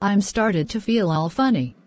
I'm started to feel all funny.